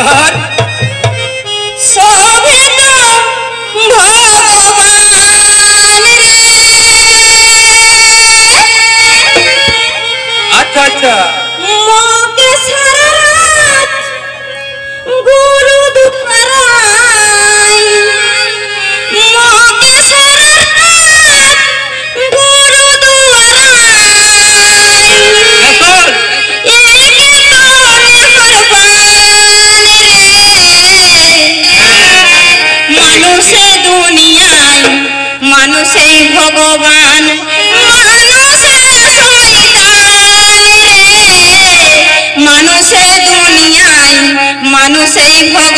God Thank you.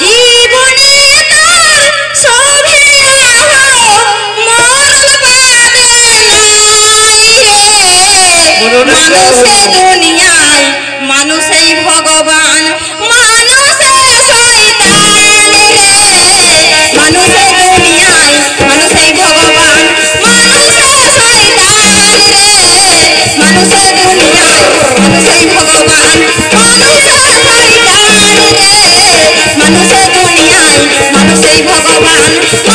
জীবনে তোর আহো মরণ পাবে নাই রে মানুষে দুনিয়ায় মানুষেই ভগবান মানুষে শয়তান রে। মানুষে দুনিয়ায় মানুষেই ভগবান মানুষে শয়তান রে। মানুষে দুনিয়ায় মানুষেই ভগবান মানুষে মানুষেই ভগবান মানুষে